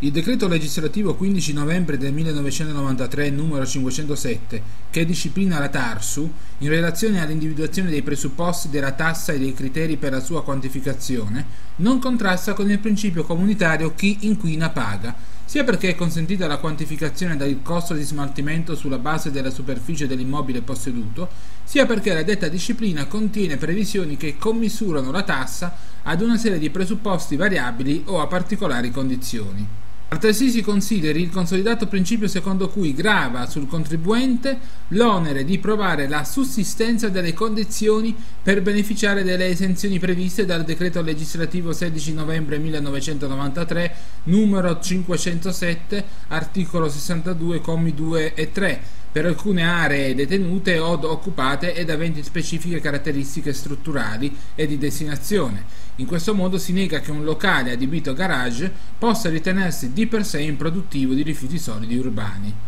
Il decreto legislativo 15 novembre del 1993 numero 507, che disciplina la TARSU in relazione all'individuazione dei presupposti della tassa e dei criteri per la sua quantificazione, non contrasta con il principio comunitario chi inquina paga, sia perché è consentita la quantificazione del costo di smaltimento sulla base della superficie dell'immobile posseduto, sia perché la detta disciplina contiene previsioni che commisurano la tassa ad una serie di presupposti variabili o a particolari condizioni. Altresì si consideri il consolidato principio secondo cui grava sul contribuente l'onere di provare la sussistenza delle condizioni per beneficiare delle esenzioni previste dal decreto legislativo 16 novembre 1993 numero 507 articolo 62 commi 2 e 3 per alcune aree detenute o occupate ed aventi specifiche caratteristiche strutturali e di destinazione. In questo modo si nega che un locale adibito a garage possa ritenersi di per sé improduttivo di rifiuti solidi urbani.